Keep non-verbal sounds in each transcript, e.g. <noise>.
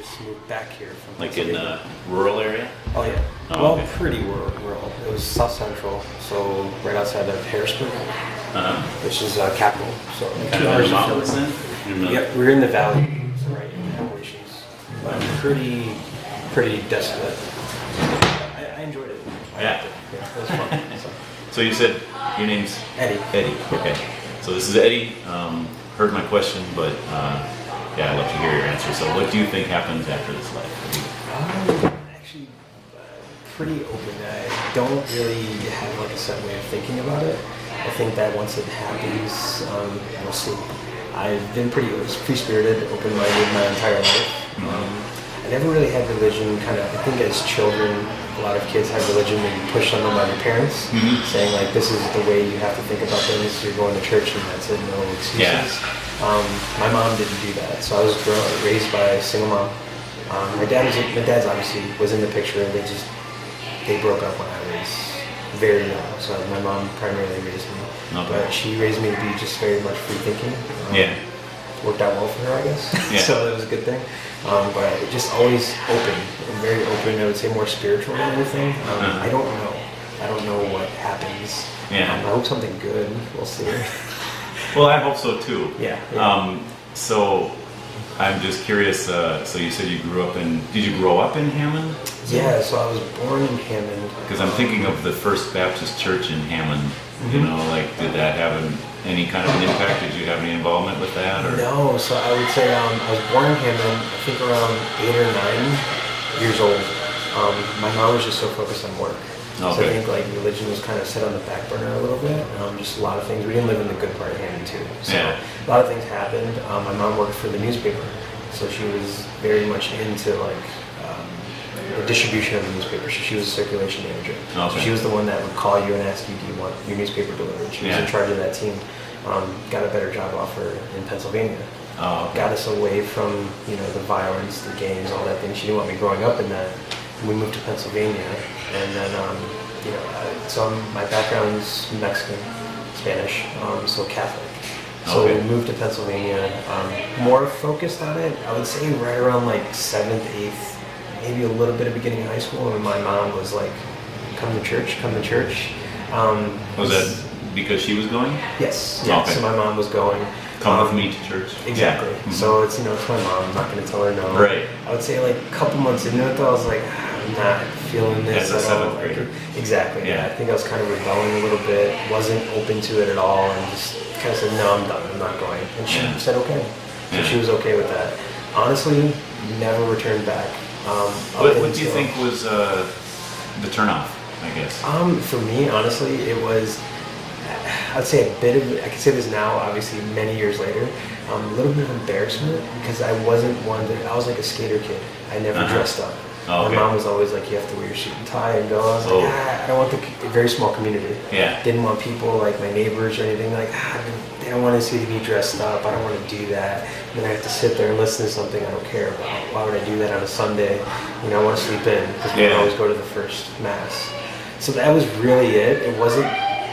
just moved back here from Like in the rural area? Oh yeah. Oh, well, okay. pretty rural, rural. It was South Central, so right outside of Harrisburg, Uh-huh. which is uh, capital. So Kind of in the mountains then? Yep, we're in the valley, so right in the Appalachians. But pretty, pretty desolate. I, I enjoyed it. I Yeah. it. Yeah, it was fun. so. <laughs> So you said your name's Eddie. Eddie. Okay. So this is Eddie. Um, heard my question, but uh, yeah, I'd love to hear your answer. So what do you think happens after this life? Um, I'm actually, uh, pretty open. I don't really have like a set way of thinking about it. I think that once it happens, um, we'll see. I've been pretty free spirited, open minded my entire life. Um, I never really had religion. Kind of, I think as children, a lot of kids have religion maybe pushed on them by their parents, Mhm. saying like, "This is the way you have to think about things. You're going to church, and that's it. No excuses." Um, my mom didn't do that, so I was grown, raised by a single mom. Um, my dad was my dad's obviously was in the picture. And they just they broke up when I was very young, so my mom primarily raised me. Okay. But she raised me to be just very much free thinking. Um, Yeah. Worked out well for her, I guess. <laughs> Yeah. so that was a good thing. Um, but it just always open very open. I would say more spiritual than anything. Um, Uh-huh. I don't know. I don't know what happens. Yeah. Um, I hope something good. We'll see. <laughs> Well, I hope so too. Yeah, yeah. Um, so I'm just curious. Uh, so you said you grew up in? Did you grow up in Hammond? yeah. So I was born in Hammond. Because I'm thinking of the First Baptist Church in Hammond. You Mhm. know, like did that have an, any kind of an impact? Did you have any involvement with that? Or No, so I would say um, I was born in Hammond, I think around eight or nine years old. Um, my mom was just so focused on work. So I Okay. think like religion was kind of set on the back burner a little bit. Um, just a lot of things. We didn't live in the good part of Hammond too. So Yeah. a lot of things happened. Um, my mom worked for the newspaper, so she was very much into like um, the distribution of the newspaper. So she was a circulation manager. So Okay. she was the one that would call you and ask you, do you want your newspaper delivered? She was Yeah. in charge of that team. Um, got a better job offer in Pennsylvania oh, okay. got us away from you know the violence, the gangs, all that thing. She didn't want me growing up in that. We moved to Pennsylvania, and then um, you know, uh, so I'm, my background's Mexican, Spanish, um, so Catholic. So Okay. we moved to Pennsylvania, um, more focused on it. I would say right around like seventh, eighth, maybe a little bit of beginning of high school. And my mom was like, "Come to church, come to church." Um, Was that because she was going? Yes. Yeah. Okay. So my mom was going. Come with Um, me to church. Exactly. Yeah. Mhm. So it's you know it's my mom. I'm not going to tell her no. Right. I would say like a couple months into it, though, I was like, "Ah, I'm not feeling this As a at all. Like, exactly. Yeah. Yeah. I think I was kind of rebelling a little bit. Wasn't open to it at all, and just kind of said, no, I'm done. I'm not going. And she Yeah. said, okay. So Yeah. she was okay with that. Honestly, never returned back. Um, What, what do you think was uh, the turnoff? I guess. um, for me, honestly, it was. I'd say a bit of. I can say this now, obviously, many years later. Um, a little bit of embarrassment because I wasn't one that I was like a skater kid. I never Uh-huh. dressed up. Oh, okay. My mom was always like, "You have to wear your suit and tie and go." I was Oh. like, ah, "I don't want the very small community. Yeah. Didn't want people like my neighbors or anything like, ah, they don't want to see me dressed up. I don't want to do that. And then I have to sit there and listen to something I don't care about. Why would I do that on a Sunday? You know, I want to sleep in because we Yeah. always go to the first mass. So that was really it. It wasn't.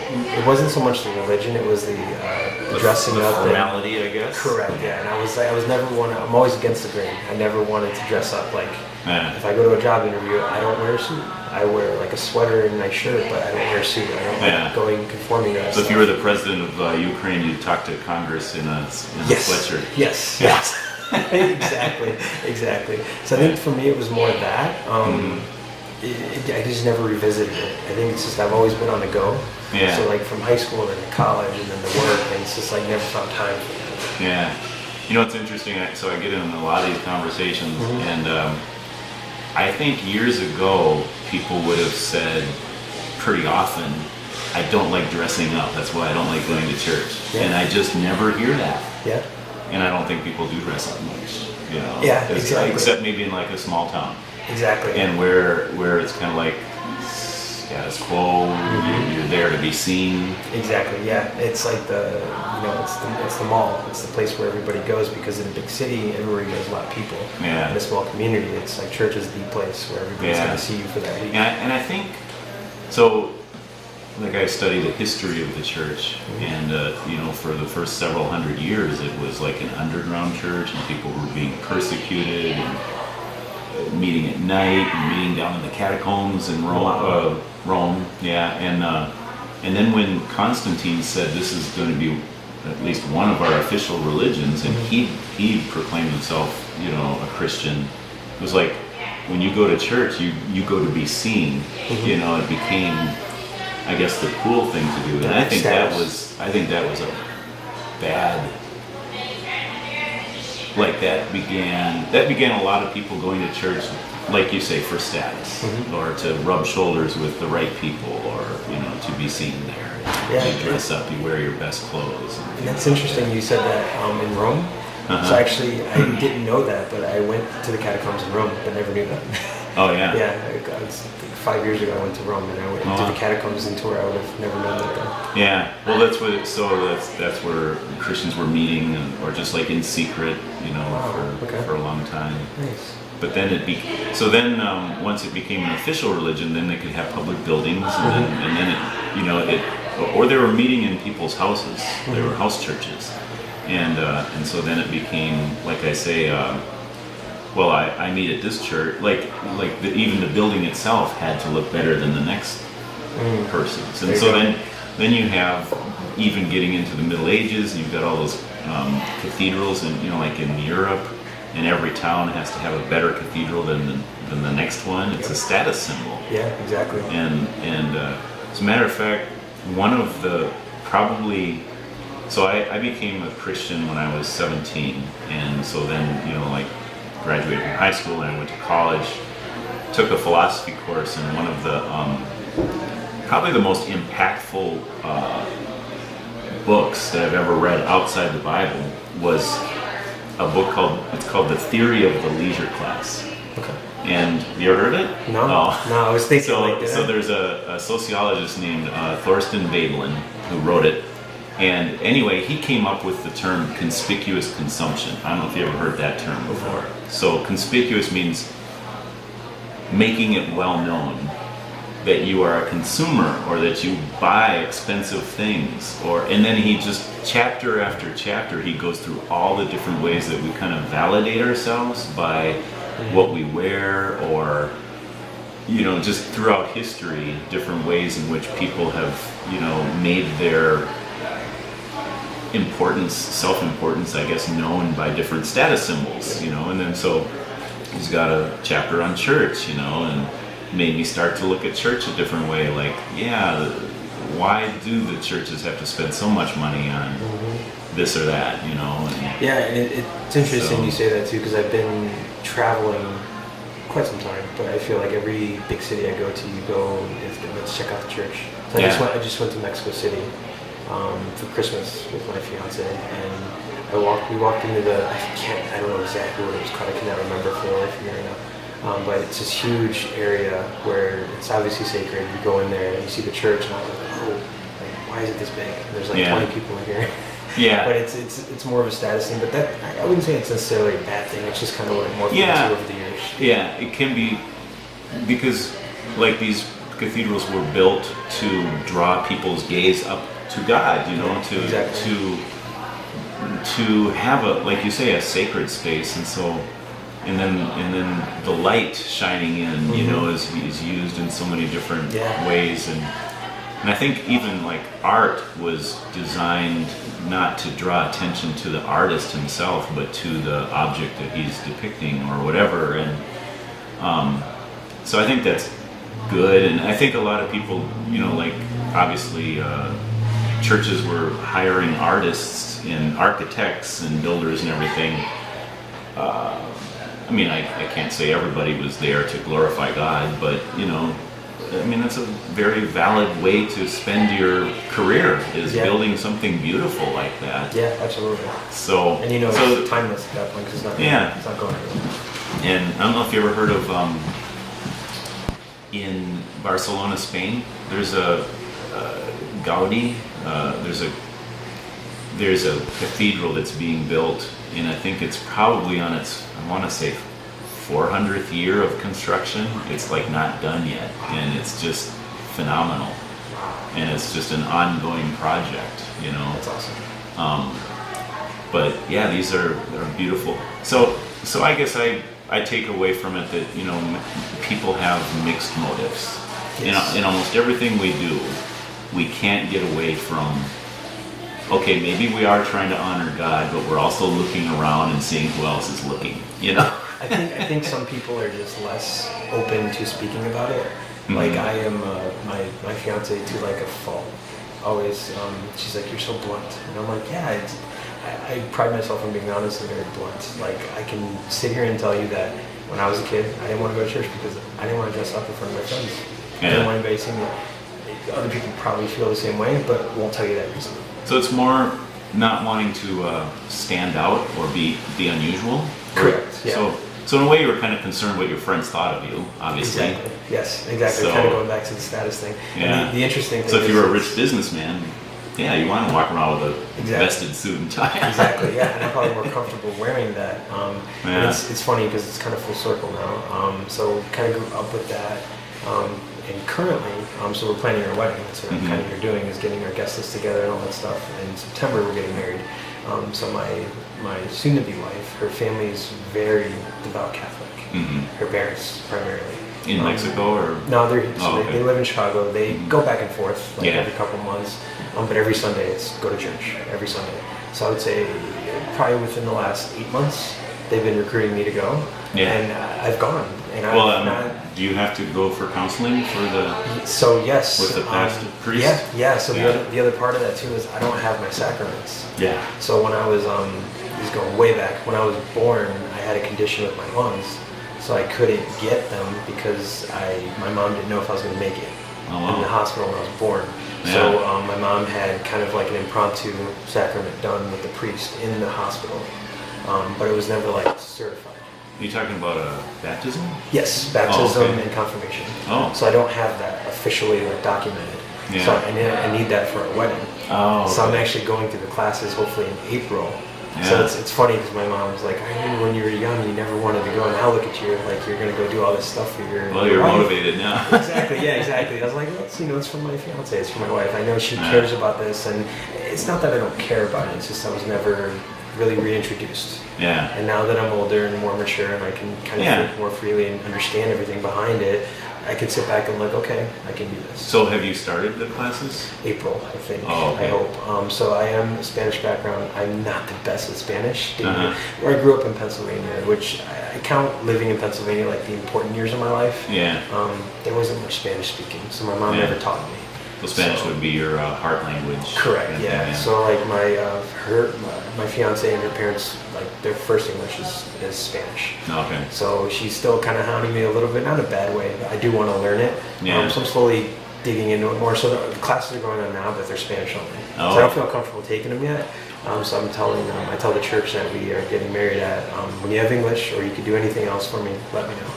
It wasn't so much the religion. It was the, uh, The- dressing the up. and- formality, I guess. Correct. Yeah. And I was. I was never one. I'm always against the grain. I never wanted to dress up like. Yeah. If I go to a job interview, I don't wear a suit. I wear like a sweater and my shirt, but I don't wear a suit. I don't Yeah. like going conforming to. So if you were the president of uh, Ukraine, you'd talk to Congress in a, in a yes. sweatshirt. Yes. Yes. <laughs> <laughs> exactly. Exactly. So I think for me it was more that. Um, Mm-hmm. It, I just never revisited it. I think it's just I've always been on the go. Yeah. So like from high school and then to college and then to work, and it's just like never found time for that. Yeah. You know, it's interesting. So I get in a lot of these conversations, Mhm. and um, I think years ago, people would have said pretty often, I don't like dressing up. That's why I don't like going to church. Yeah. And I just never hear that. Yeah. And I don't think people do dress up much. You know, Yeah, It's- exactly. Except maybe in like a small town, Exactly. and where where it's kind of like status quo. Mhm. You're there to be seen. Exactly. Yeah. It's like the you know it's the it's the mall. It's the place where everybody goes because in a big city, everybody knows a lot of people. Yeah. In a small community, it's like church is the place where everybody's Yeah. going to see you for that week. And I, and I think so. Like I studied the history of the church, and uh, you know, for the first several hundred years, it was like an underground church, and people were being persecuted, and meeting at night and meeting down in the catacombs in Rome. Uh, Rome, yeah, and uh, and then when Constantine said this is going to be at least one of our official religions, and he he proclaimed himself, you know, a Christian. It was like when you go to church, you you go to be seen. You know, it became, I guess, the cool thing to do, and I think that was I think that was a bad like that began that began a lot of people going to church like you say for status Mm-hmm. or to rub shoulders with the right people or you know to be seen there Yeah. you dress up you wear your best clothes And that's interesting. You said that um, in Rome. Uh-huh. So actually, I didn't know that, but I went to the catacombs in Rome, but never knew that. oh yeah <laughs> yeah, I- I was- five years ago, I went to Rome, and I went Oh, to the catacombs in tour. I would have never known that. Though. yeah well that's what so that's that's where christians were meeting and, or just like in secret you know Wow, for, okay. for a long time. Nice. but then it be so then um, once it became an official religion then they could have public buildings and then, and then it you know it or they were meeting in people's houses. They were house churches. And uh, and so then it became like I say uh, well I, I meet at this church like like the, even the building itself had to look better than the next person's and so go. then then you have even getting into the Middle Ages you've got all those um, cathedrals and you know like in Europe and every town has to have a better cathedral than the, than the next one it's a status symbol Yeah, exactly. and and uh, as a matter of fact, one of the probably so I, I became a Christian when I was 17, and so then you know like graduated from high school and I went to college, took a philosophy course, and one of the um, probably the most impactful uh, books that I've ever read outside the Bible was a book called it's called The Theory of the Leisure Class. Okay. And you ever heard of it? No, Oh. no, I was thinking So, like, did so there's a, a sociologist named uh, Thorsten Veblen who wrote it. And anyway, he came up with the term conspicuous consumption. I don't know if you ever heard that term before. So conspicuous means making it well known that you are a consumer or that you buy expensive things or and then he just chapter after chapter he goes through all the different ways that we kind of validate ourselves by what we wear or you know just throughout history different ways in which people have you know made their importance self-importance i guess known by different status symbols you know and then so he's got a chapter on church you know and made me start to look at church a different way like yeah why do the churches have to spend so much money on this or that you know and Yeah, and it, it's interesting So- you say that too because I've been traveling quite some time, but I feel like every big city I go to, you go let's check out the church. So I just went. I just went to Mexico City um, for Christmas with my fiance, and I walked. We walked into the. I can't. I don't know exactly what it was called. I cannot remember for the life of me right now. Um, but it's this huge area where it's obviously sacred. You go in there and you see the church, and I was like, oh, like, why is it this big? There's like Yeah. 20 people in here. <laughs> Yeah. but it's it's it's more of a status thing. But that I- wouldn't say it's necessarily a bad thing. It's just kind of like more Yeah. yeah. over the years. Yeah, it can be because like these cathedrals were built to draw people's gaze up to God, you know, Yeah, to exactly. to to have a like you say a sacred space and so and then and then the light shining in, you know, is is used in so many different Mm-hmm. Yeah. ways and and I think even like art was designed not to draw attention to the artist himself, but to the object that he's depicting or whatever. And um, so I think that's good. And I think a lot of people, you know, like obviously uh, churches were hiring artists and architects and builders and everything. Uh, I mean, I, I can't say everybody was there to glorify God, but you know, I mean, that's a very valid way to spend your career is Yeah. building something beautiful like that. Yeah, absolutely. So, And you know, so it's timeless at that point because it's not. Yeah. it's not going anywhere. and I don't know if you ever heard of um, in Barcelona, Spain. There's a, uh Gaudi. Uh, there's a there's a cathedral that's being built, and I think it's probably on its I want to say 400th year of construction. It's like not done yet, and it's just phenomenal. And it's just an ongoing project, you know. That's awesome. Um, but yeah, these are, are beautiful. So so I guess I I take away from it that you know people have mixed motives. In, in almost everything we do, we can't get away from. Okay, maybe we are trying to honor God, but we're also looking around and seeing who else is looking. You know. I think I think some people are just less open to speaking about it. Like Mhm. I am uh, my my fiance to like a fault. Always, um, she's like, "You're so blunt," and I'm like, "Yeah." It's, I, I pride myself on being honest and very blunt. Like I can sit here and tell you that when I was a kid, I didn't want to go to church because I didn't want to dress up in front of my friends. I Yeah. didn't want anybody seeing me. Other people probably feel the same way, but won't tell you that reason. So it's more not wanting to uh, stand out or be be unusual. Correct, yeah. So so in a way, you were kind of concerned what your friends thought of you, obviously. Exactly. Yes, exactly. So- kind of going back to the status thing. Yeah. And the, the interesting thing So if you were a rich businessman, yeah, you want to walk around with a Exactly. vested suit and tie. exactly, yeah, and I'm probably more <laughs> comfortable wearing that. Um, Yeah. It's, it's funny because it's kind of full circle now. Um, so kind of grew up with that. Um, and currently, um, so we're planning our wedding. That's what Mhm. kind of you're doing is getting our guest list together and all that stuff. And in September, we're getting married. Um, so my my soon-to-be wife, her family is very devout Catholic. Mhm. Her parents primarily. In Um, Mexico or No, they're so Oh, okay. they live in Chicago. They go back and forth like Yeah. every couple months, um, but every Sunday it's go to church every Sunday. So I would say probably within the last eight months they've been recruiting me to go, Yeah. and uh, I've gone. And I've well, um, not. Do you have to go for counseling for the? So yes, With the um, priest? Yeah, yeah. So Yeah. the other the other part of that too is I don't have my sacraments. Yeah. So when I was um, this is going way back. When I was born, I had a condition with my lungs, so I couldn't get them because I my mom didn't know if I was going to make it Oh, wow. in the hospital when I was born. Yeah. So um, my mom had kind of like an impromptu sacrament done with the priest in the hospital, um, but it was never like certified. Are you talking about a baptism? Yes, baptism Oh, okay. and confirmation. Oh. So I don't have that officially like documented. Yeah. So I need, I need that for a wedding. Oh. So I'm actually going through the classes hopefully in April. Yeah. So it's, it's funny because my mom's like, I remember when you were young, you never wanted to go, and now look at you, like you're gonna go do all this stuff for your. Well, you're wife." motivated now. <laughs> exactly. Yeah. Exactly. I was like, well, it's you know, it's for my fiance, it's for my wife. I know she cares about this, and it's not that I don't care about it. It's just I was never really reintroduced. yeah. And now that I'm older and more mature and I can kind of Yeah. think more freely and understand everything behind it, I can sit back and look, okay, I can do this. So have you started the classes? April, I think. Oh, okay. I hope. Um, so I am a Spanish background. I'm not the best at Spanish. Uh-huh. Where I grew up in Pennsylvania, which I, I count living in Pennsylvania like the important years of my life. Yeah. Um, there wasn't much Spanish speaking, so my mom Yeah. never taught me. So Spanish So- would be your uh, heart language. Correct. Yeah. So like my uh, her my, my fiance and her parents like their first English is, is Spanish. Okay. So she's still kind of hounding me a little bit, not a bad way. But I do want to learn it. Yeah. Um, so I'm slowly digging into it more. So the, the classes are going on now, but they're Spanish only. Oh. So I don't feel comfortable taking them yet. Um, so I'm telling them, I tell the church that we are getting married at. Um, when you have English or you could do anything else for me, let me know.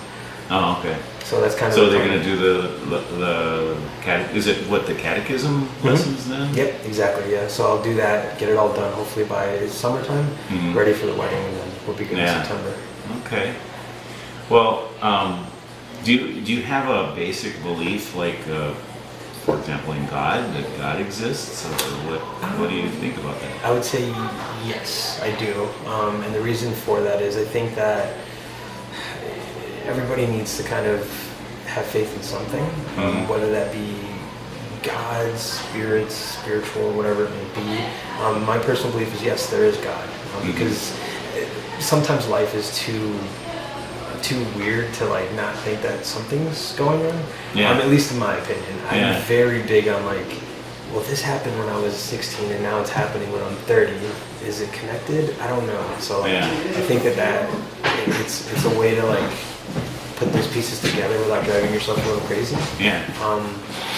Oh, okay. So that's kind of. So the they're going to do the the, the cate- is it what the catechism Mm-hmm. lessons then? Yep, exactly. Yeah. So I'll do that, get it all done, hopefully by summertime, Mhm. ready for the wedding, and then we'll be good Yeah. in September. Okay. Well, um, do you, do you have a basic belief, like, uh, for example, in God, that God exists, or what? What do you think about that? I would say yes, I do. Um, and the reason for that is I think that everybody needs to kind of have faith in something, Mhm. whether that be God, spirits, spiritual, whatever it may be. Um, my personal belief is yes, there is God, um, Mhm. because uh, sometimes life is too too weird to like not think that something's going on. Yeah. Um, at least in my opinion, I'm Yeah. very big on like, well, this happened when I was 16 and now it's happening when I'm 30. Is it connected? I don't know. So Yeah. I think that that it's it's a way to like put those pieces together without driving yourself a little crazy. Yeah. Um,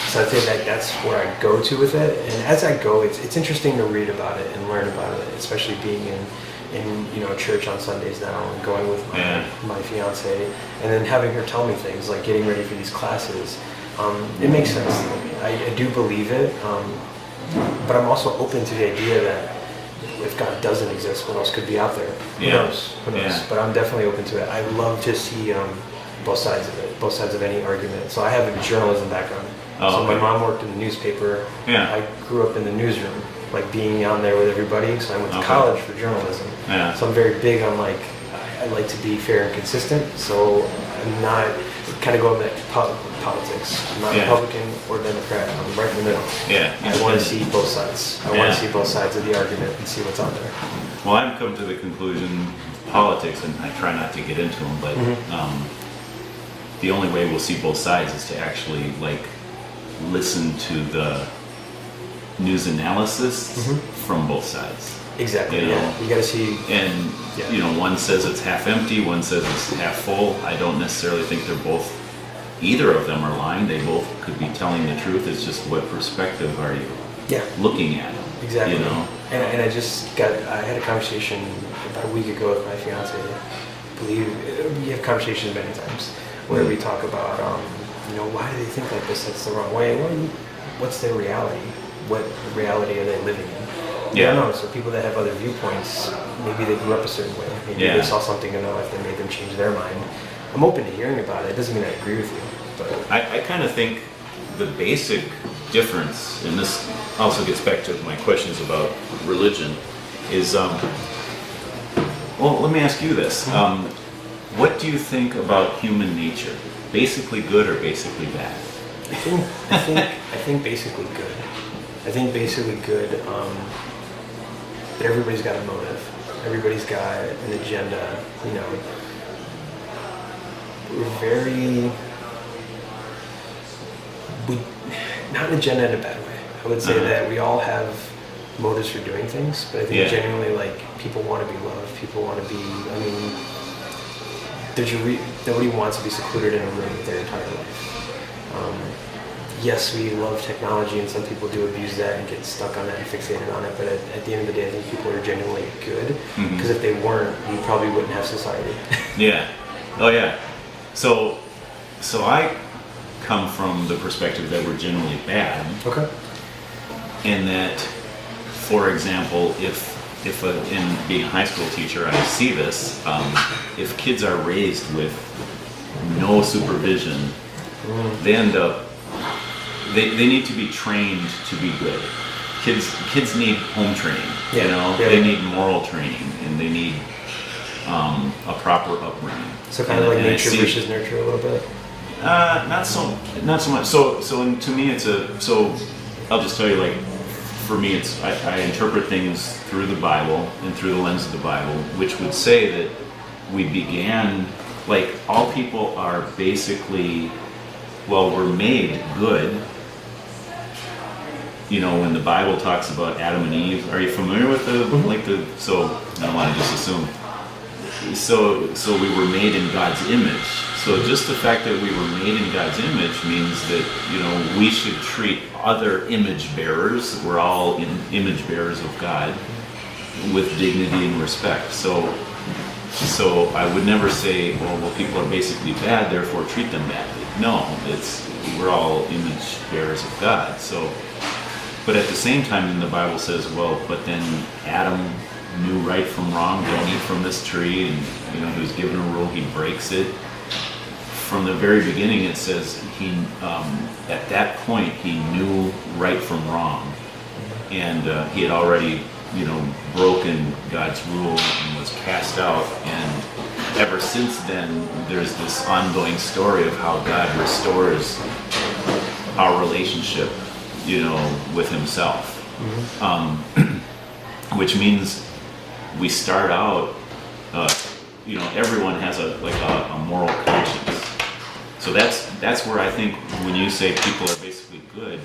so I'd say that that's where I go to with it. And as I go, it's, it's interesting to read about it and learn about it, especially being in, in you know church on Sundays now and going with my, Yeah. my fiance and then having her tell me things like getting ready for these classes. Um, it makes sense. I, I do believe it, um, but I'm also open to the idea that if God doesn't exist, what else could be out there? Who Yeah. knows? Who knows? Yeah. But I'm definitely open to it. I love to see um, both sides of it, both sides of any argument. So I have a journalism background. Oh, so my mom worked in the newspaper. Yeah. I grew up in the newsroom, like being on there with everybody. So I went to Okay. college for journalism. Yeah. So I'm very big on like, I like to be fair and consistent. So I'm not kind of going back to pol- politics. I'm not Yeah. Republican or Democrat. I'm right in the middle. Yeah. I want to see both sides. I want to see both sides of the argument and see what's on there. Well, I've come to the conclusion, politics, and I try not to get into them, but Mm-hmm. um, the only way we'll see both sides is to actually like listen to the news analysis Mhm. from both sides. Exactly. You Yeah. know. You got to see. And Yeah. you know, one says it's half empty, one says it's half full. I don't necessarily think they're both. Either of them are lying. They both could be telling the truth. It's just what perspective are you Yeah. looking at? Exactly. You know. And, and I just got, I had a conversation about a week ago with my fiance. I believe we have conversations many times where we talk about, um, you know, why do they think like this? That's the wrong way. Well, you- what's their reality? What reality are they living in? Yeah. I don't know. So people that have other viewpoints, maybe they grew up a certain way. Maybe Yeah. they saw something in their life that made them change their mind. I'm open to hearing about it. It doesn't mean I agree with you, but I, I kind of think the basic difference, and this also gets back to my questions about religion, is um, well, let me ask you this. Um, what do you think about human nature? Basically good or basically bad? I think I think I think basically good. I think basically good. Um, but everybody's got a motive. Everybody's got an agenda. You know, we're very we not an agenda in a bad way. I would say Uh-huh. that we all have motives for doing things, but I think Yeah. genuinely like people want to be loved. People want to be. I mean, there's a re- nobody wants to be secluded in a room their entire life. Um, yes, we love technology, and some people do abuse that and get stuck on that and fixated on it. But at, at the end of the day, I think people are genuinely good because if they weren't, we probably wouldn't have society. <laughs> Yeah. Oh yeah. So, so I come from the perspective that we're generally bad, okay. in that, for example, if if a, in being a high school teacher, I see this. Um, if kids are raised with no supervision, they end up they, they need to be trained to be good. Kids kids need home training. Yeah, You know, yeah, they need moral training and they need um, a proper upbringing. So kind of like nature see- versus nurture a little bit. uh, not so, not so much. So, so in, to me, it's a. So, I'll just tell you, like, for me, it's I, I interpret things through the Bible and through the lens of the Bible, which would say that we began, like, all people are basically, well, we're made good. You know, when the Bible talks about Adam and Eve, are you familiar with the mm-hmm. like the? So I don't want to just assume so so we were made in God's image. So just the fact that we were made in God's image means that you know we should treat other image bearers. We're all image bearers of God with dignity and respect. So so I would never say, well, well, people are basically bad, therefore treat them badly. No, it's we're all image bearers of God. So, but at the same time, then the Bible says, well, but then Adam knew right from wrong. Don't eat from this tree, and you know he was given a rule. He breaks it. From the very beginning, it says he um, at that point he knew right from wrong, and uh, he had already you know broken God's rule and was cast out. And ever since then, there's this ongoing story of how God restores our relationship, you know, with Himself. Um, <clears throat> which means we start out, uh, you know, everyone has a like a, a moral conscience. So that's that's where I think when you say people are basically good,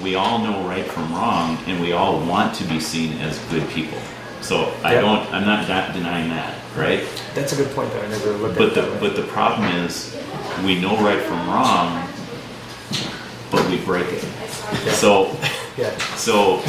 we all know right from wrong, and we all want to be seen as good people. So I don't, I'm not de- denying that, right? That's a good point, though. I never looked But it the but the problem is, we know right from wrong, but we break it. Yeah. So <laughs> yeah, so,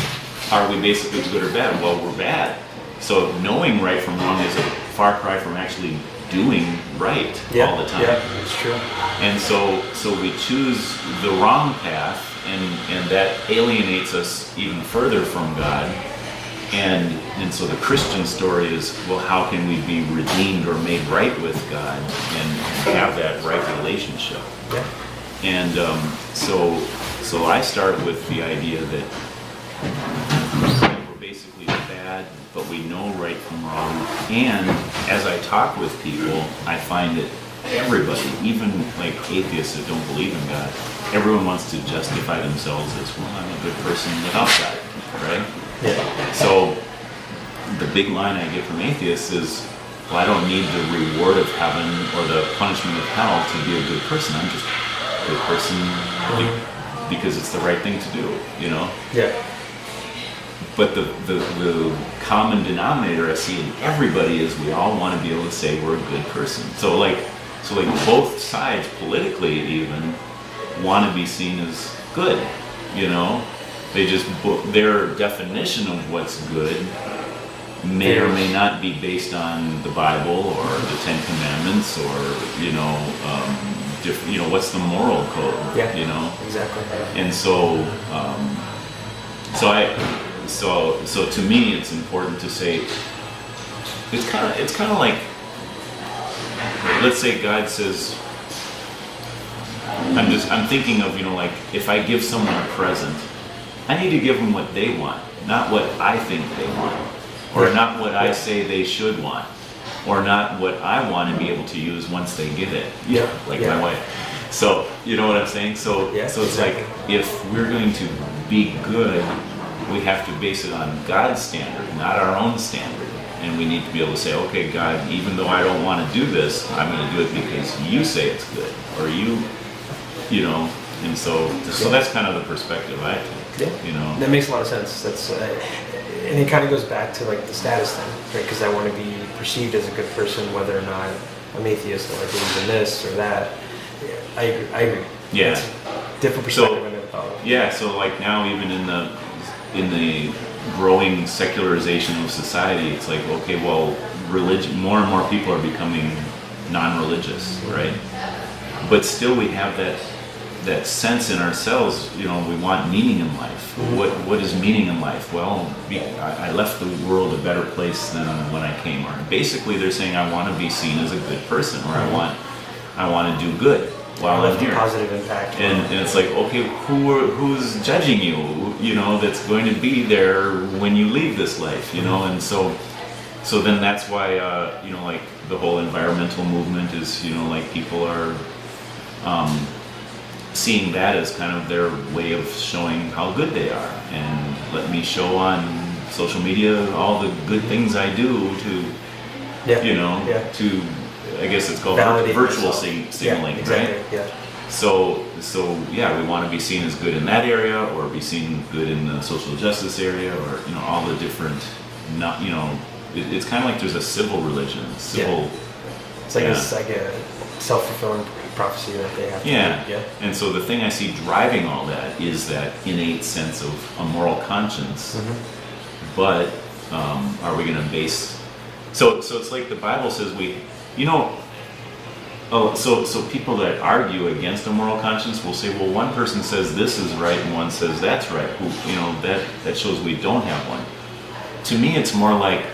are we basically good or bad? Well, we're bad. So, knowing right from wrong is a far cry from actually doing right yeah, all the time. Yeah, it's true. And so, so we choose the wrong path, and and that alienates us even further from God. And and so the Christian story is, well, how can we be redeemed or made right with God and have that right relationship? Yeah. And um, so, so I start with the idea that we're basically bad bad, but we know right from wrong. And as I talk with people, I find that everybody, even like atheists that don't believe in God, everyone wants to justify themselves as, well, I'm a good person without God, right? Yeah. So the big line I get from atheists is, well, I don't need the reward of heaven or the punishment of hell to be a good person. I'm just a good person mm-hmm. be- because it's the right thing to do, you know? Yeah. But the, the, the common denominator I see in everybody is we all want to be able to say we're a good person. So like, so like both sides politically even want to be seen as good, you know? They just, their definition of what's good may or may not be based on the Bible or the Ten Commandments or, you know, um, diff- you know, what's the moral code, Yeah. you know? Exactly. and so um, so I so so to me it's important to say it's kind of it's kind of like let's say God says I'm just I'm thinking of you know like if I give someone a present I need to give them what they want not what I think they want or not what I say they should want or not what I want to be able to use once they get it Yeah. like yeah. my wife. So you know what I'm saying? So Yeah, so it's exactly. like if we're going to be good, we have to base it on God's standard, not our own standard. And we need to be able to say, okay, God, even though I don't want to do this, I'm going to do it because you say it's good, or you, you know. And so, so Yeah. that's kind of the perspective I take. Yeah. You know. That makes a lot of sense. That's uh, and it kind of goes back to like the status thing, right? Because I want to be perceived as a good person, whether or not I'm atheist or I believe in this or that. Yeah, I agree. I agree. Yeah. A different perspective I never thought of. Yeah, so like now even in the in the growing secularization of society, it's like okay, well, religion more and more people are becoming non-religious, right? But still, we have that that sense in ourselves. You know, we want meaning in life. What what is meaning in life? Well, I, left the world a better place than when I came. Or basically, they're saying I want to be seen as a good person, or I want I want to do good while I'm left a here. positive impact. And, and it's like, okay, who are, who's judging you? You know, that's going to be there when you leave this life. You know, and so, so then that's why uh, you know, like the whole environmental movement is, you know, like people are um, seeing that as kind of their way of showing how good they are, and let me show on social media all the good things I do to, yeah. you know, Yeah. to, I guess it's called Validate virtual sig- signaling, yeah, exactly. right? Yeah. So, so yeah, we want to be seen as good in that area, or be seen good in the social justice area, or you know, all the different, not you know, it, it's kind of like there's a civil religion, civil, It's like Yeah. it's like a self fulfilling prophecy that they have. To yeah. do. Yeah. And so the thing I see driving all that is that innate sense of a moral conscience. Mm-hmm. But um, are we going to base? So, so it's like the Bible says we, you know. Oh, so so people that argue against a moral conscience will say, well, one person says this is right and one says that's right. Who, you know, that that shows we don't have one. To me, it's more like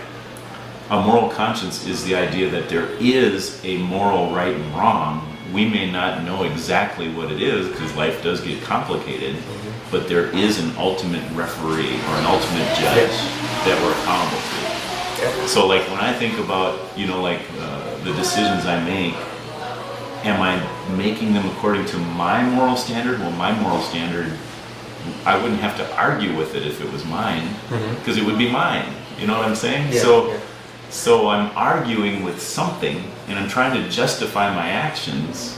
a moral conscience is the idea that there is a moral right and wrong. We may not know exactly what it is because life does get complicated, but there is an ultimate referee or an ultimate judge that we're accountable to. So, like when I think about, you know, like uh, the decisions I make, am I making them according to my moral standard? Well, my moral standard, I wouldn't have to argue with it if it was mine, mm-hmm. because it would be mine. You know what I'm saying? Yeah, so, yeah. so I'm arguing with something, and I'm trying to justify my actions.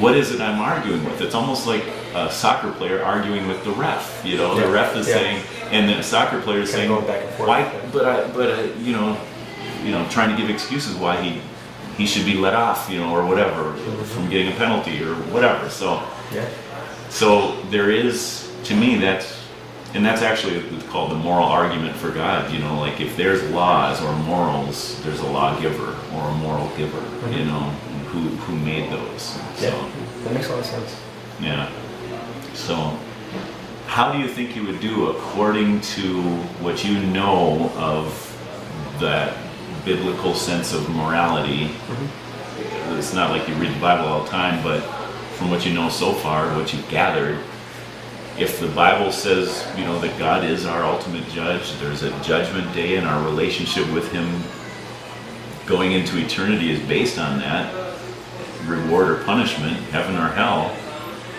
What is it I'm arguing with? It's almost like a soccer player arguing with the ref. You know, the ref is yeah. saying, and the soccer player is saying, going back and forth, "Why?" But I, but I, you know, you know, trying to give excuses why he he should be let off, you know, or whatever, from getting a penalty or whatever. So, Yeah. so there is, to me, that's, and that's actually called the moral argument for God. You know, like if there's laws or morals, there's a lawgiver or a moral giver. Mm-hmm. You know, who who made those? Yeah. So, That makes a lot of sense. yeah. So, how do you think you would do according to what you know of that biblical sense of morality? It's not like you read the Bible all the time, but from what you know so far, what you've gathered, if the Bible says, you know, that God is our ultimate judge, there's a judgment day, and our relationship with Him going into eternity is based on that reward or punishment, heaven or hell.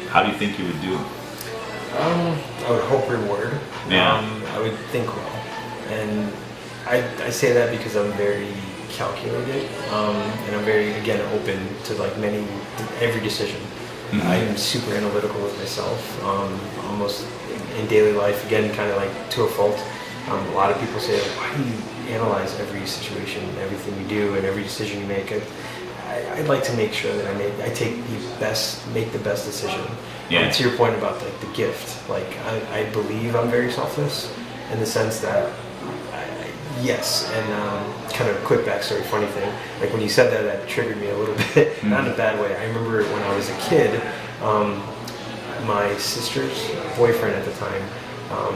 How do you think you would do? Um, I would hope reward. Yeah. Um, I would think well, and I, I say that because I'm very calculated, um, and I'm very again open to like many every decision. Mhm. I am super analytical with myself, um, almost in daily life. Again, kind of like to a fault. Um, a lot of people say, "Why do you analyze every situation, everything you do, and every decision you make?" I, I'd like to make sure that I make I take the best, make the best decision. Yeah. Um, to your point about like the gift, like I, I believe I'm very selfless in the sense that yes, and um, kind of quick backstory, funny thing. Like when you said that, that triggered me a little <laughs> bit, not in a bad way. I remember when I was a kid, um, my sister's boyfriend at the time, um,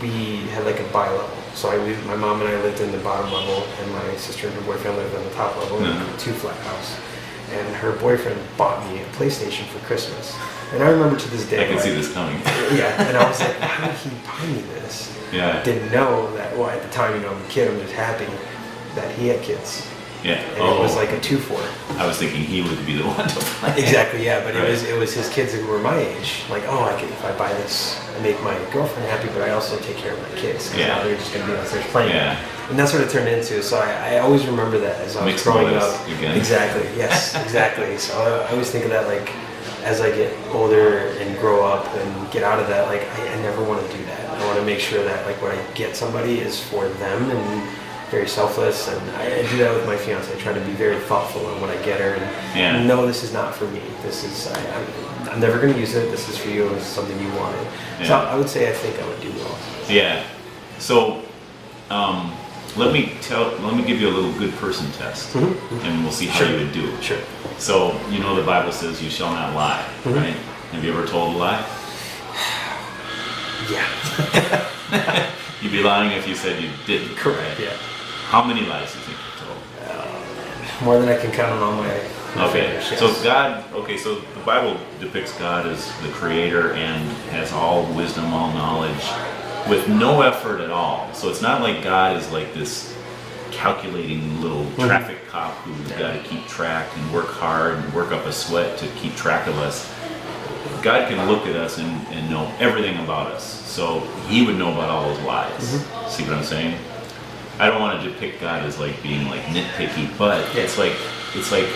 we had like a bi-level. So I, my mom and I lived in the bottom level, and my sister and her boyfriend lived on the top level, in a two-flat house. And her boyfriend bought me a PlayStation for Christmas. And I remember to this day, I can like- see this coming. <laughs> yeah, and I was like, <laughs> how did he buy me this? Yeah. Didn't know that. Well, at the time, you know, I'm a kid. I'm just happy that he had kids, Yeah. and Oh, it was oh. like a two four. I was thinking he would be the <laughs> one to play. Exactly. Yeah, but Right. it was it was his kids who were my age. Like, oh, I could if I buy this, I make my girlfriend happy, but I also take care of my kids. Yeah. Now they're just gonna be downstairs playing. Yeah. And that's what it turned into. So I, I always remember that as I was Mixed growing up. again. Exactly. Yes. <laughs> Exactly. so I, I always think of that like as I get older and grow up and get out of that, like I, I never want to do that. I want to make sure that like when I get somebody is for them and very selfless. And I, I do that with my fiance. I try to be very thoughtful on what I get her and Yeah. no, this is not for me. This is I, I'm, I'm never going to use it. This is for you. Is something you wanted. So I would say I think I would do well. Yeah. So, um, let me tell. Let me give you a little good person test, and we'll see how Mm-hmm. Sure. you would do. Sure. So, you know the Bible says, "You shall not lie." Mhm. Right? Have you ever told a lie? <sighs> Yeah. <laughs> You'd be lying if you said you didn't. Correct. Yeah. How many lies do you think you told? More than I can count on my. my Okay, fingers, so. God, okay, so the Bible depicts God as the creator and has all wisdom, all knowledge, with no effort at all. So it's not like God is like this calculating little Mm-hmm. traffic cop who's got to keep track and work hard and work up a sweat to keep track of us. God can look at us and, and know everything about us. So he would know about all those lies. Mm-hmm. See what I'm saying? I don't want to depict God as like being like nitpicky, but it's like it's like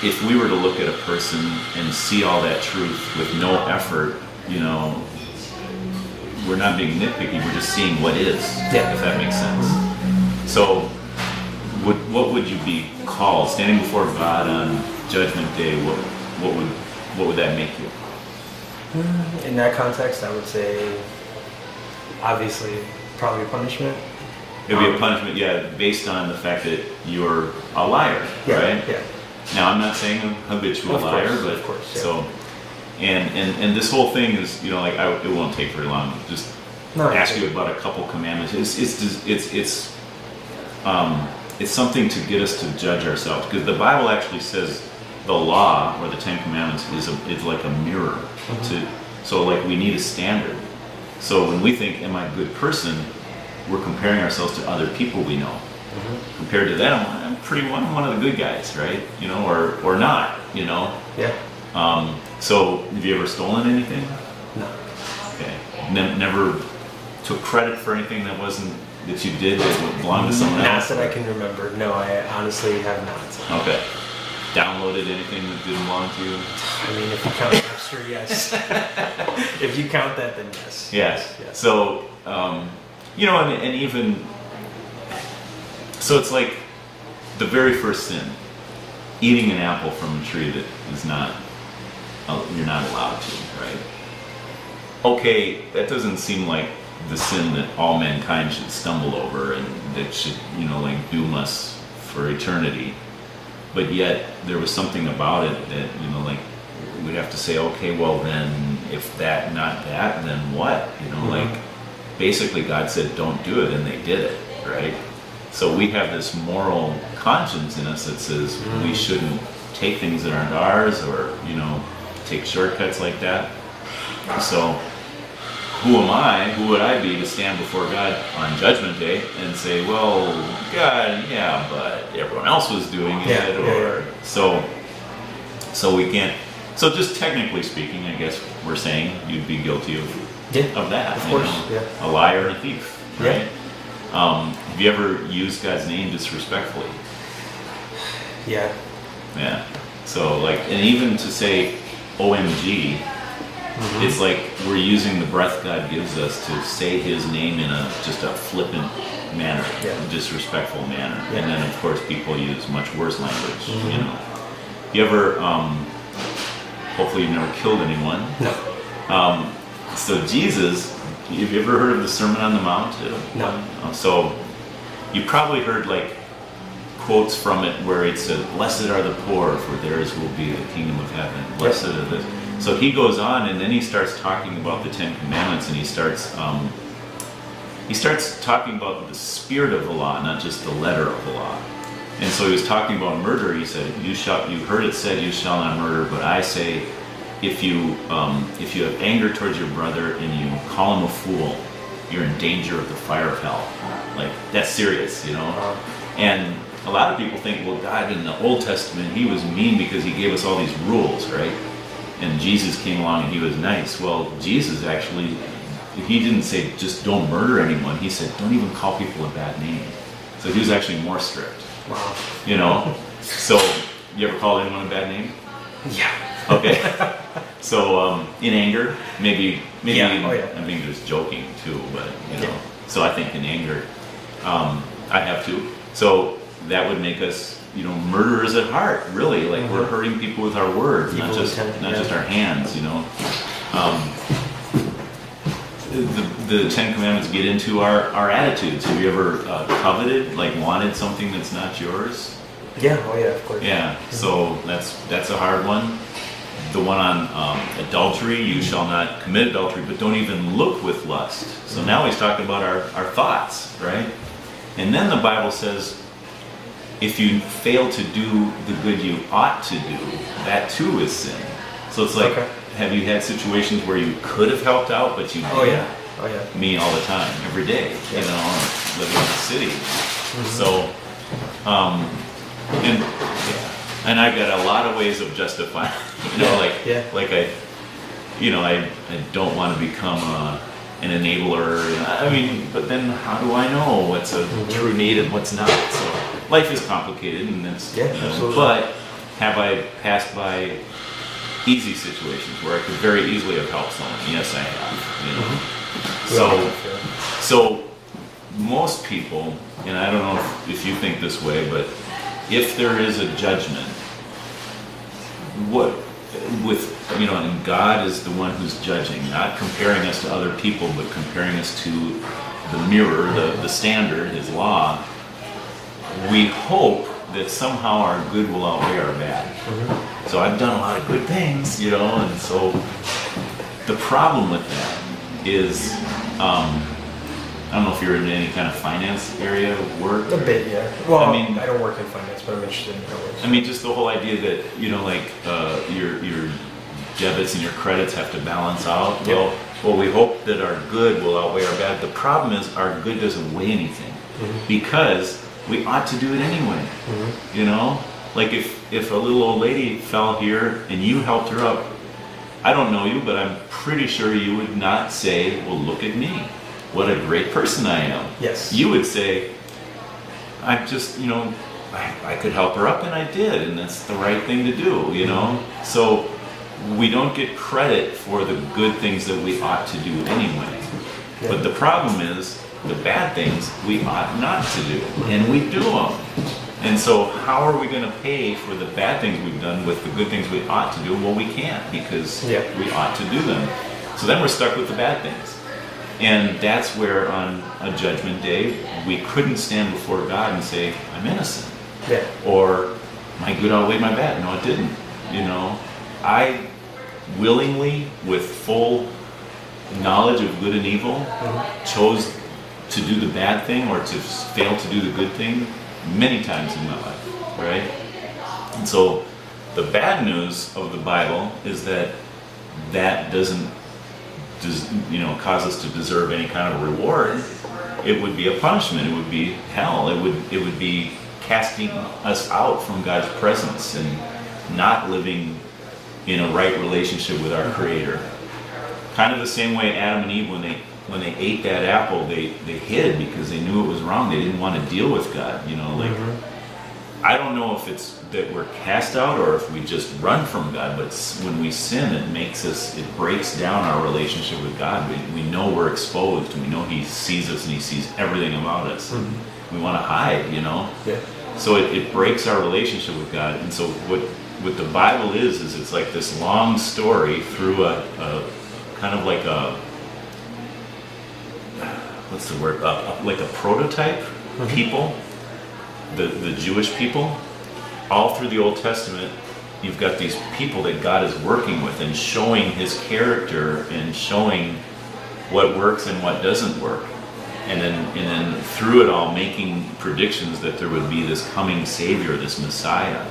if we were to look at a person and see all that truth with no effort, you know, we're not being nitpicky, we're just seeing what is. Yeah. If that makes sense. Mm-hmm. So would what would you be called? Standing before God on judgment day, what what would what would that make you? Mm, in that context, I would say, obviously, probably punishment. It would be a punishment, yeah, based on the fact that you're a liar, Yeah. right? Yeah. Now, I'm not saying a habitual course, liar, but of course, yeah. so, and, and and this whole thing is, you know, like I, it won't take very long. Just No, ask it's- you about a couple commandments. It's it's it's it's um, it's something to get us to judge ourselves because the Bible actually says the law or the Ten Commandments is a is like a mirror Mm-hmm. to so like we need a standard. So when we think, "Am I a good person?" We're comparing ourselves to other people we know Mm-hmm. compared to them, I'm pretty one, I'm one of the good guys, right? You know, or or not, you know. Yeah. Um, so, have you ever stolen anything? No. Okay. Ne- never took credit for anything that wasn't that you did that belonged to someone Not else. that I can remember. No, I honestly have not. Okay. Downloaded anything that didn't belong to you? I mean, if you count <laughs> extra, yes. <laughs> if you count that, then yes. Yes. Yes. So, um, you know, and, and even so, it's like the very first sin: eating an apple from a tree that is not uh, you're not allowed to, right? Okay, that doesn't seem like the sin that all mankind should stumble over and that should, you know, like doom us for eternity. But yet, there was something about it that, you know, like we'd have to say, okay, well then, if that, not that, then what? You know, Mhm. like basically God said, don't do it, and they did it, right? So we have this moral conscience in us that says we Mhm. shouldn't take things that aren't ours or, you know, take shortcuts like that. So, who am I? Who would I be to stand before God on Judgment Day and say, "Well, God, yeah, but everyone else was doing it," yeah, or yeah. so. So we can't. So just technically speaking, I guess we're saying you'd be guilty of Yeah. of that. Of course, know? yeah. A liar and a thief, Yeah. right? Um, have you ever used God's name disrespectfully? Yeah. Yeah. So like, and even to say OMG, Mm-hmm. it's like we're using the breath God gives us to say His name in a just a flippant manner, Yeah. disrespectful manner. Yeah. And then of course people use much worse language. You Mhm. know. You ever? Um, hopefully you've never killed anyone. No. Um, so Jesus, have you ever heard of the Sermon on the Mount? No. Uh, So you probably heard like quotes from it where it says, "Blessed are the poor, for theirs will be the kingdom of heaven." Blessed are the. So he goes on, and then he starts talking about the Ten Commandments, and he starts um, he starts talking about the spirit of the law, not just the letter of the law. And so he was talking about murder. He said, "You shall. You heard it said, you shall not murder. But I say, if you um, if you have anger towards your brother and you call him a fool, you're in danger of the fire of hell. Like that's serious, you know." And a lot of people think, well, God in the Old Testament, He was mean because He gave us all these rules, right? And Jesus came along and He was nice. Well, Jesus actually, He didn't say just don't murder anyone. He said don't even call people a bad name. So He was actually more strict, wow. you know? So, you ever called anyone a bad name? Yeah. Okay. <laughs> <laughs> so, um, in anger, maybe, maybe, Yeah, oh, yeah. I mean, just joking too, but, you know. Yeah. So I think in anger, um, I have to. So that would make us, you know, murderers at heart, really. Like we're Mhm. hurting people with our words, not just, not just our hands, you know. Um, the, the Ten Commandments get into our, our attitudes. Have you ever uh, coveted, like wanted something that's not yours? Yeah. Oh yeah. Of course. Yeah, so that's that's a hard one. The one on um, adultery, you shall not commit adultery, but don't even look with lust. So now he's talking about our, our thoughts, right? And then the Bible says, if you fail to do the good you ought to do, that too is sin. So it's like, Okay. have you had situations where you could have helped out, but you didn't? Oh yeah. Oh yeah. me all the time, every day, yeah. you know, living in the city. So, um, and and I've got a lot of ways of justifying, <laughs> you know, like yeah. like I, you know, I, I don't want to become a, an enabler. I mean, but then how do I know what's a Mhm. true need and what's not? So life is complicated, and that's Yeah, you know, absolutely. but have I passed by easy situations where I could very easily have helped someone? Yes, I have. You know. Mm-hmm. So, all have, yeah. so most people, and I don't know if, if you think this way, but if there is a judgment, what with you know, and God is the one who's judging, not comparing us to other people, but comparing us to the mirror, the, the standard, His law. We hope that somehow our good will outweigh our bad. Mhm. So I've done a lot of good things, you know, and so the problem with that is, um, I don't know if you're in any kind of finance area of work. A bit, yeah. Well, I mean- I don't work in finance, but I'm interested in how it works. I mean, just the whole idea that you know, like uh, your your debits and your credits have to balance out. Yep. Well, well, we hope that our good will outweigh our bad. The problem is our good doesn't weigh anything Mhm. because we ought to do it anyway. Mhm. You know, like if if a little old lady fell here and you helped her up, I don't know you, but I'm pretty sure you would not say, "Well, look at me, what a great person I am." Yes. You would say, "I'm just, you know, I, I could help her up, and I did, and that's the right thing to do." You know, mm-hmm. so we don't get credit for the good things that we ought to do anyway. Yeah. But the problem is, the bad things we ought not to do, and we do them. And so, how are we going to pay for the bad things we've done with the good things we ought to do? Well, we can't because Yeah. we ought to do them. So then we're stuck with the bad things. And that's where, on a judgment day, we couldn't stand before God and say, I'm innocent Yeah. or my good outweighed my bad. No, it didn't. You know, I willingly, with full knowledge of good and evil, Mhm. chose to do the bad thing or to fail to do the good thing many times in my life, right? And so the bad news of the Bible is that that doesn't you know cause us to deserve any kind of reward, it would be a punishment. It would be hell. It would it would be casting us out from God's presence and not living in a right relationship with our Creator. Kind of the same way Adam and Eve when they when they ate that apple, they they hid because they knew it was wrong. They didn't want to deal with God. You know, like. Mm-hmm. I don't know if it's that we're cast out or if we just run from God, but when we sin, it makes us, it breaks down our relationship with God. We, we know we're exposed. We know He sees us and He sees everything about us. Mm-hmm. We want to hide, you know? Yeah. So it, it breaks our relationship with God. And so what, what the Bible is, is it's like this long story through a, a kind of like a, what's the word, a, a- like a prototype mm-hmm. people the, the Jewish people, all through the Old Testament, you've got these people that God is working with and showing his character and showing what works and what doesn't work. And then, and then through it all, making predictions that there would be this coming Savior, this Messiah.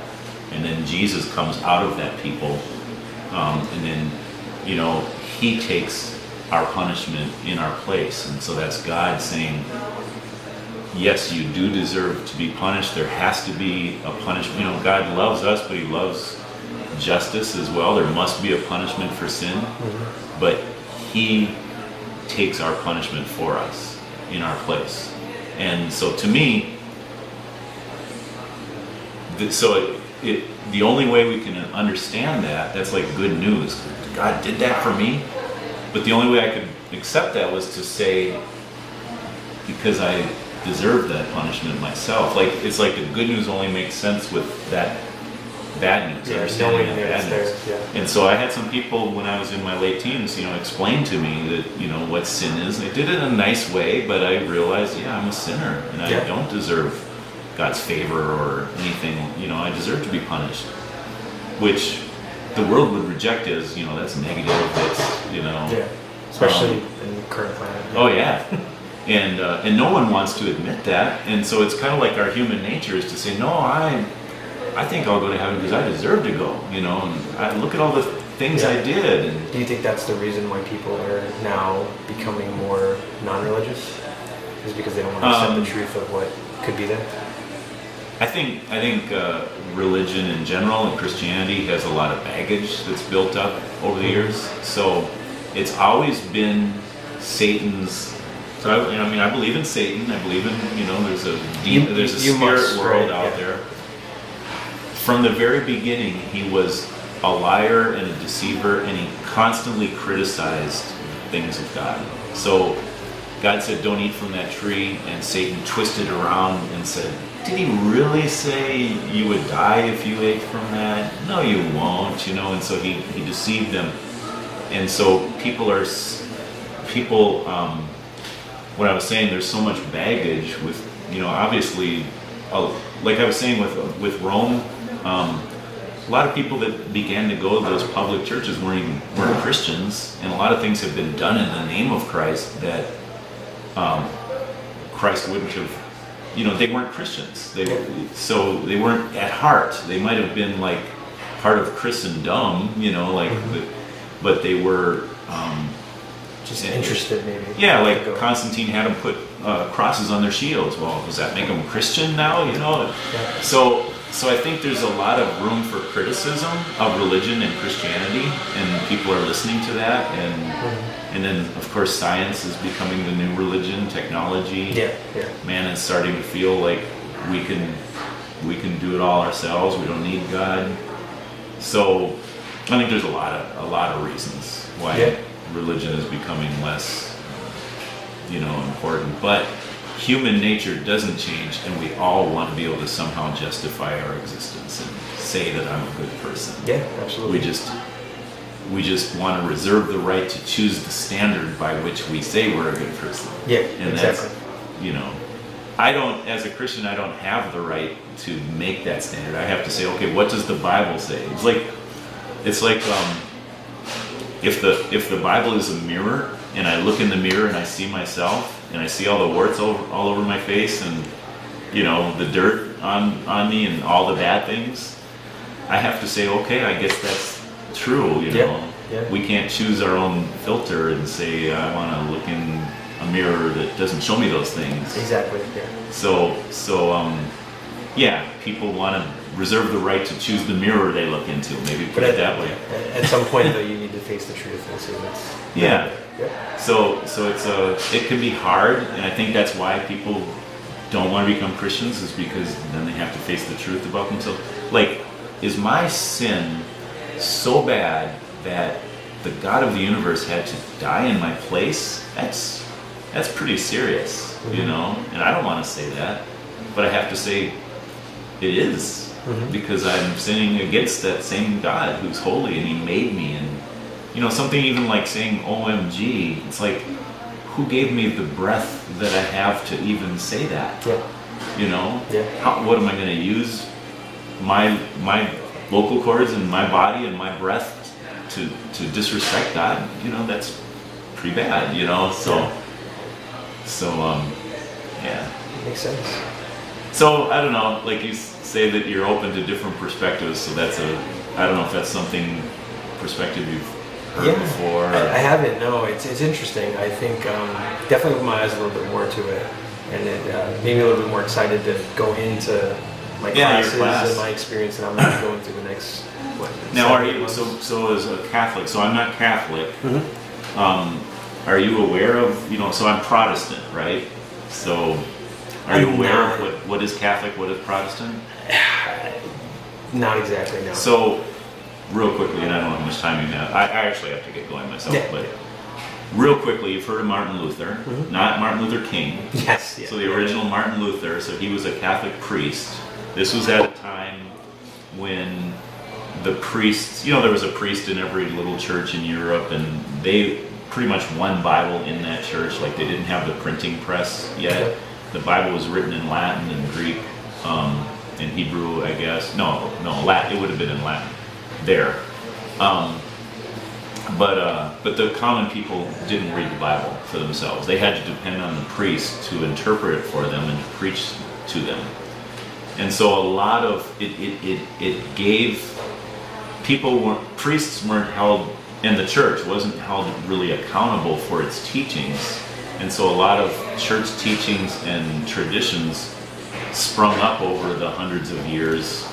And then Jesus comes out of that people. Um, and then, you know, he takes our punishment in our place. And so that's God saying, yes, you do deserve to be punished. There has to be a punishment. You know, God loves us, but He loves justice as well. There must be a punishment for sin, mm-hmm. but He takes our punishment for us in our place. And so, to me, th- so it, it, the only way we can understand that, that's like good news. God did that for me. But the only way I could accept that was to say, because I deserve that punishment myself. Like it's like the good news only makes sense with that bad news. Yeah, understanding knowing that bad news. there, yeah. And so I had some people when I was in my late teens, you know, explain to me that you know what sin is. They did it in a nice way, but I realized, yeah, I'm a sinner, and I Yeah. don't deserve God's favor or anything. You know, I deserve to be punished, which the world would reject as you know that's negative. That's you know. Yeah. Especially Um, in the current climate. Oh yeah, <laughs> and uh, and no one wants to admit that, and so it's kind of like our human nature is to say, no, I, I think I'll go to heaven because I deserve to go, you know, and I look at all the things I did, and Do you think that's the reason why people are now becoming more non-religious? Is because they don't want to accept Um, the truth of what could be there? I think I think uh, religion in general and Christianity has a lot of baggage that's built up over the years. So it's always been Satan's. So I, you know, I mean, I believe in Satan. I believe in you know, there's a deep, You- there's a spirit must, world right, out yeah. there. From the very beginning, he was a liar and a deceiver, and he constantly criticized things of God. So God said, Don't eat from that tree, and Satan twisted around and said, Did he really say you would die if you ate from that? No, you won't, you know, and so he, he deceived them. And so people are, people, um, what I was saying, there's so much baggage with, you know, obviously, uh, like I was saying with, with Rome, um, a lot of people that began to go to those public churches weren't even weren't Christians, and a lot of things have been done in the name of Christ that um, Christ wouldn't have. You know, they weren't Christians. They so they weren't at heart. They might have been like part of Christendom. You know, like, Mhm. but, but they were. Um, Just interested, maybe. yeah, like Constantine had them put uh, crosses on their shields. Well, does that make them Christian now? You know, Yeah. so so I think there's a lot of room for criticism of religion and Christianity, and people are listening to that, and Mhm. and then of course science is becoming the new religion. Technology, Yeah, yeah. man is starting to feel like we can we can do it all ourselves. We don't need God. So I think there's a lot of a lot of reasons why Yeah. Religion is becoming less, you know, important. But human nature doesn't change, and we all want to be able to somehow justify our existence and say that I'm a good person. Yeah, absolutely. We just we just want to reserve the right to choose the standard by which we say we're a good person. Yeah, And exactly. that's, you know, I don't, as a Christian, I don't have the right to make that standard. I have to say, okay, what does the Bible say? It's like, it's like, um, if the if the Bible is a mirror and I look in the mirror and I see myself and I see all the warts all, all over my face and you know the dirt on on me and all the bad things, I have to say, okay, I guess that's true, you Yeah. know. Yeah. We can't choose our own filter and say I want to look in a mirror that doesn't show me those things. Exactly. Yeah. So so um, yeah, people want to reserve the right to choose the mirror they look into. Maybe put it that way. At, at some point, though, you need to face the truth and see what's. <laughs> Yeah. Yeah. So so it's a it can be hard, and I think that's why people don't want to become Christians is because then they have to face the truth about themselves. Like, is my sin so bad that the God of the universe had to die in my place? That's that's pretty serious, you Mhm. know. And I don't want to say that, but I have to say it is Mhm. because I'm sinning against that same God who's holy and He made me. And you know, something even like saying "OMG," it's like, who gave me the breath that I have to even say that? Yeah. You know, Yeah. How, what am I going to use my my vocal cords and my body and my breath to to disrespect God? You know, that's pretty bad. You know, so Yeah. so um, yeah. Makes sense. So I don't know, like you say that you're open to different perspectives. So that's a, I don't know if that's something perspective you've heard Yeah. before. I, I haven't. No, it's it's interesting. I think um, definitely opened my eyes a little bit more to it, and it uh, made me a little bit more excited to go into my Yeah, classes class. and my experience, and I'm not going to go into the next. What, now, are you months. so so as a Catholic? So I'm not Catholic. Mhm. Um, are you aware of you know? So I'm Protestant, right? So are you I'm aware not. of what what is Catholic? What is Protestant? <sighs> Not exactly. No. So real quickly, and I don't know how much time you have. I, I actually have to get going myself, Yeah. but real quickly, you've heard of Martin Luther, Mhm. not Martin Luther King. yes. Yeah. So the original Martin Luther, so he was a Catholic priest. This was at a time when the priests, you know, there was a priest in every little church in Europe, and they pretty much one Bible in that church. Like they didn't have the printing press yet. The Bible was written in Latin and Greek, um, in Hebrew, I guess. No, no, Latin. It would have been in Latin there. Um, but uh, but the common people didn't read the Bible for themselves. They had to depend on the priest to interpret it for them and to preach to them. And so a lot of it it, it, it gave people weren't priests weren't held and the church wasn't held really accountable for its teachings. And so a lot of church teachings and traditions sprung up over the hundreds of years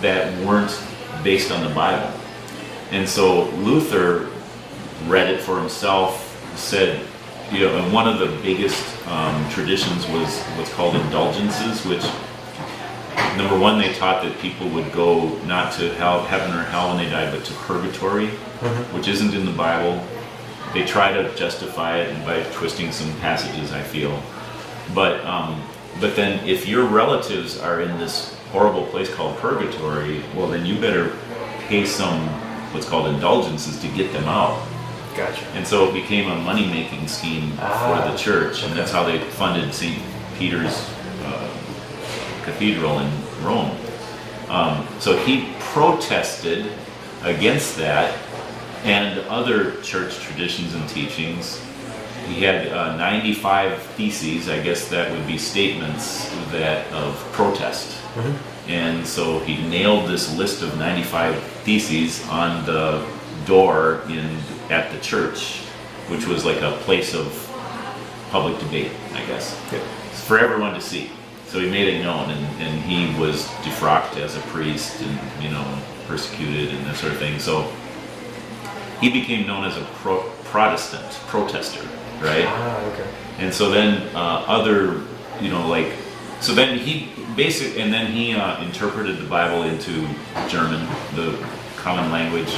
that weren't based on the Bible. And so Luther read it for himself, said, you know, and one of the biggest um, traditions was what's called indulgences, which number one, they taught that people would go not to hell, heaven or hell when they died, but to purgatory, which isn't in the Bible. They try to justify it by twisting some passages, I feel. But um, but then if your relatives are in this horrible place called purgatory, well then you better pay some what's called indulgences to get them out. Gotcha. And so it became a money making scheme Ah, for the church, and that's how they funded St. Peter's uh, Cathedral in Rome. Um, so he protested against that and other church traditions and teachings. He had uh, 95 theses, I guess that would be statements that of protest. And so he nailed this list of 95 theses on the door in at the church, which was like a place of public debate, I guess, Yeah. for everyone to see. So he made it known, and, and he was defrocked as a priest and you know persecuted and that sort of thing. So he became known as a pro- Protestant protester, right? Ah, okay. And so then uh, other, you know, like, so then he basic, and then he uh, interpreted the Bible into German, the common language,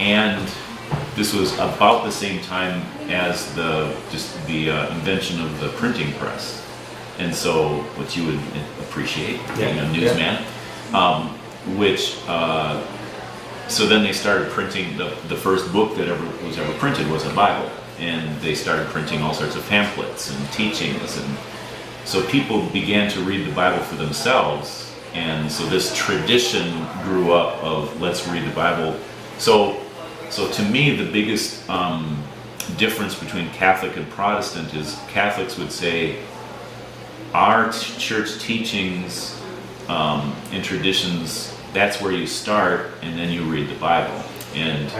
and this was about the same time as the just the uh, invention of the printing press, and so what you would appreciate being Yeah, a newsman, um, which. Uh, so then they started printing the, the first book that ever was ever printed was a Bible, and they started printing all sorts of pamphlets and teachings, and so people began to read the Bible for themselves, and so this tradition grew up of let's read the Bible. So, so to me, the biggest um, difference between Catholic and Protestant is Catholics would say our church teachings um, and traditions that's where you start and then you read the bible. And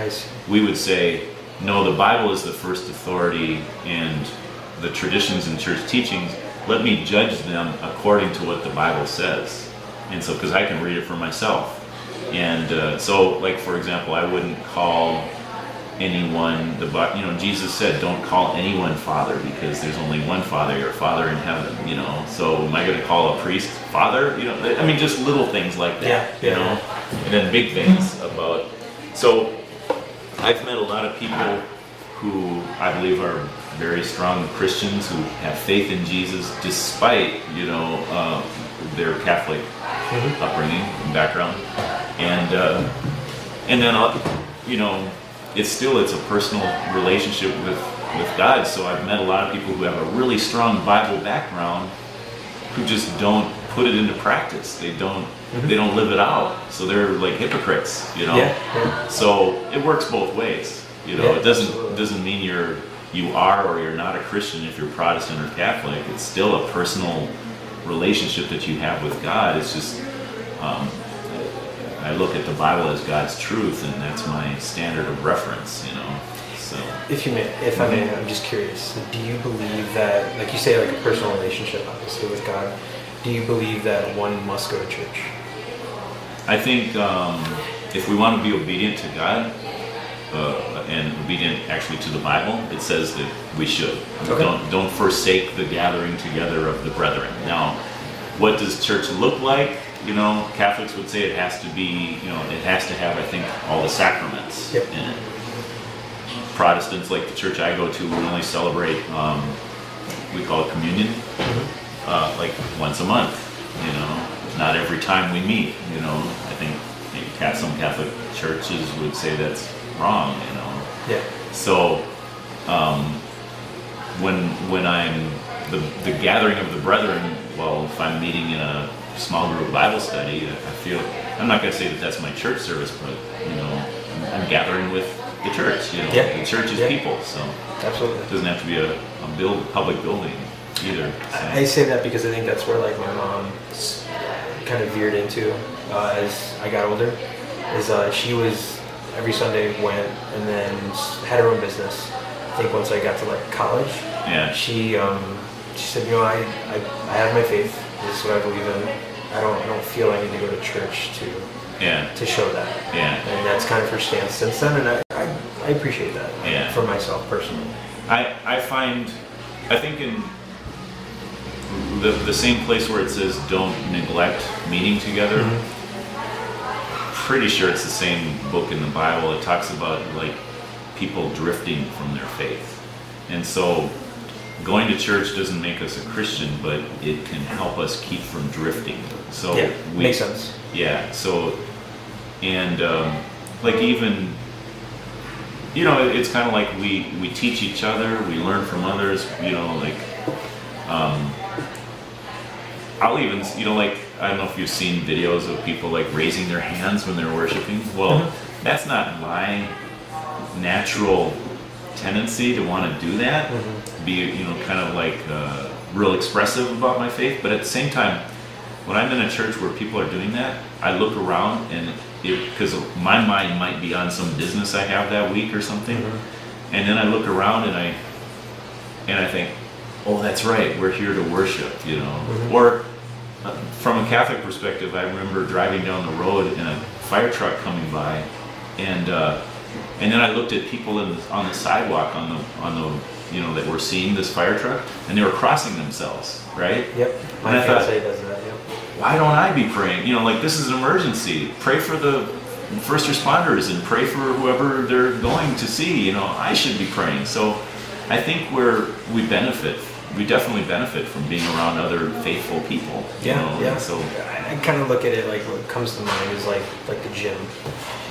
we would say, no, the Bible is the first authority, and the traditions and church teachings, let me judge them according to what the Bible says. And so, because I can read it for myself. And uh, so, like, for example, I wouldn't call anyone the you know jesus said don't call anyone father because there's only one father your father in heaven you know? So am i going to call a priest father? You know i mean just little things like that Yeah, you know? And then big things about so i've met a lot of people who i believe are very strong christians who have faith in jesus despite you know uh, their catholic upbringing and background. And uh, and then uh, you know it's still it's a personal relationship with with god. So i've met a lot of people who have a really strong bible background who just don't put it into practice they don't they don't live it out so they're like hypocrites you know Yeah, yeah. so it works both ways you know Yeah, it doesn't absolutely. doesn't mean you're you are or you're not a christian if you're protestant or catholic it's still a personal relationship that you have with god it's just um, I look at the Bible as God's truth, and that's my standard of reference, you know. So If you may, if I may, I'm just curious. Do you believe that, like you say, like a personal relationship, obviously with God? Do you believe that one must go to church? I think um, if we want to be obedient to God uh, and obedient actually to the Bible, it says that we should. Okay. Don't don't forsake the gathering together of the brethren. Now, what does church look like? You know, Catholics would say it has to be, you know, it has to have, I think, all the sacraments Yep. in it. Protestants, like the church I go to, we only celebrate, um, we call it communion, uh, like once a month. You know, not every time we meet. You know, I think maybe some Catholic churches would say that's wrong. You know, Yeah. so um, when when I'm the the gathering of the brethren, well, if I'm meeting in a small group Bible study, I feel I'm not going to say that that's my church service, but you know, I'm, I'm gathering with the church. You know, Yeah. the church is Yeah. people, so Absolutely. it doesn't have to be a, a build public building either. so. I say that because I think that's where like my mom kind of veered into uh, as I got older. Is uh, she was every Sunday went and then had her own business. I think once I got to like college, Yeah. she um, she said, you know, I, I, I have my faith. This is what I believe in. I don't I don't feel I need to go to church to Yeah. to show that. Yeah. And that's kind of her stance since then, and I, I, I appreciate that Yeah. for myself personally. I, I find, I think in the, the same place where it says don't neglect meeting together, pretty sure it's the same book in the Bible. It talks about like people drifting from their faith. And so going to church doesn't make us a Christian, but it can help us keep from drifting. So yeah, we, makes sense. yeah. So, and um, like even, you know, it- it's kind of like we we teach each other, we learn from others. You know, like, um, I'll even, you know, like I don't know if you've seen videos of people like raising their hands when they're worshiping. Well, mm-hmm. that's not my natural tendency to want to do that. Mm-hmm. Be you know, kind of like uh, real expressive about my faith, but at the same time when I'm in a church where people are doing that, I look around and because my mind might be on some business I have that week or something, mm-hmm. and then I look around and I and I think, oh, that's right, we're here to worship, you know. Or uh, from a Catholic perspective, I remember driving down the road and a fire truck coming by, and uh, and then I looked at people in the, on the sidewalk on the on the you know that were seeing this fire truck, and they were crossing themselves, right? Yep. My And I thought- does that. Yep. why don't I be praying? You know, like this is an emergency. Pray for the first responders and pray for whoever they're going to see. You know, I should be praying. So I think we're we benefit. We definitely benefit from being around other faithful people. you Yeah, know, yeah. and So I, I kind of look at it like what comes to mind is like like the gym.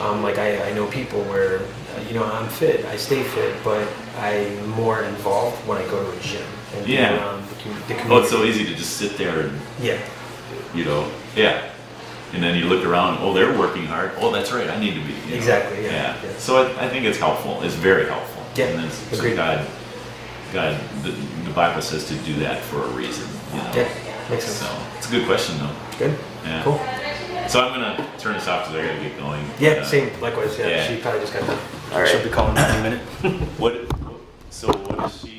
Um, like I, I know people where uh, you know I'm fit, I stay fit, but I'm more involved when I go to a gym and Yeah. around the, com- the community. oh, it's so easy to just sit there and Yeah, you know, yeah. And then you look around. Oh, they're working hard. Oh, that's right. I need to be. Exactly, yeah, yeah. So I, I think it's helpful. It's very helpful. Yeah, And it's, agreed. God, God, the, the Bible says to do that for a reason. You know? yeah, makes sense. So it's a good question though. Good, Yeah. cool. So I'm gonna turn this off because I gotta get going. Yeah, Uh, same. Likewise. Yeah, yeah. she probably just got done. All right. She'll be calling in a minute. <laughs> What? So what is she?